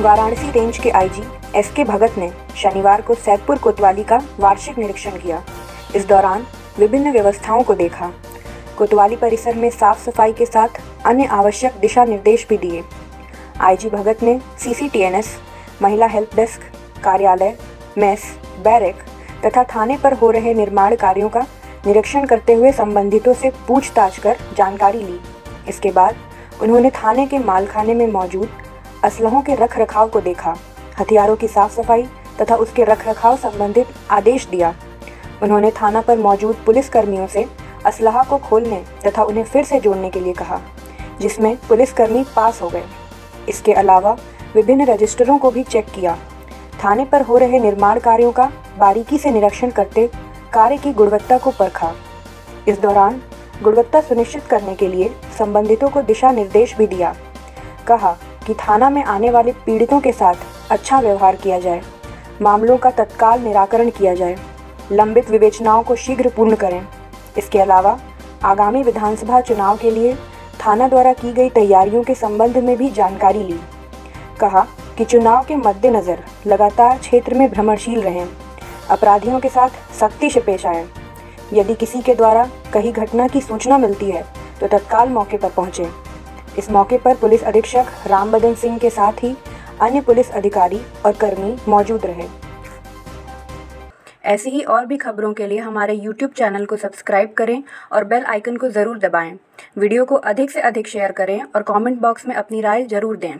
Varanasi range के IG S K Bhagat ने शनिवार को सैदपुर कोतवाली का वार्षिक निरीक्षण किया। इस दौरान विभिन्न व्यवस्थाओं को देखा। कोतवाली परिसर में साफ़ सफ़ाई के साथ अन्य आवश्यक दिशा निर्देश भी दिए। आईजी भगत ने सीसीटीएनएस, महिला हेल्प डेस्क, कार्यालय, मेस, बैरक तथा थाने पर हो रहे निर्माण कार्यों का निरीक्षण करते हुए संबंधितों से पूछताछ कर जानकारी ली। इसके बाद उन्होंने थाने के मालखाने में मौजूद असलहों के रख रखाव को देखा, हथियारों की साफ़ सफ़ाई तथा उसके रख रखाव संबंधित आदेश दिया। उन्होंने थाना पर मौजूद पुलिस कर्मियों से असलहा को खोलने तथा उन्हें फिर से जोड़ने के लिए कहा, जिसमें पुलिसकर्मी पास हो गए। इसके अलावा विभिन्न रजिस्टरों को भी चेक किया। थाने पर हो रहे निर्माण कार्यों का बारीकी से निरीक्षण करते कार्य की गुणवत्ता को परखा। इस दौरान गुणवत्ता सुनिश्चित करने के लिए संबंधितों को दिशा निर्देश भी दिया। कहा कि थाना में आने वाले पीड़ितों के साथ अच्छा व्यवहार किया जाए, मामलों का तत्काल निराकरण किया जाए, लंबित विवेचनाओं को शीघ्र पूर्ण करें। इसके अलावा, आगामी विधानसभा चुनाव के लिए थाना द्वारा की गई तैयारियों के संबंध में भी जानकारी ली। कहा कि चुनाव के मद्देनज़र लगातार क्षेत्र में भ्रमणशील रहें, अपराधियों के साथ सख्ती से पेश आए। यदि किसी के द्वारा कहीं घटना की सूचना मिलती है तो तत्काल मौके पर पहुँचे। इस मौके पर पुलिस अधीक्षक रामबदन सिंह के साथ ही अन्य पुलिस अधिकारी और कर्मी मौजूद रहे ऐसी ही और भी खबरों के लिए हमारे YouTube चैनल को सब्सक्राइब करें और बेल आइकन को ज़रूर दबाएँ। वीडियो को अधिक से अधिक शेयर करें और कमेंट बॉक्स में अपनी राय ज़रूर दें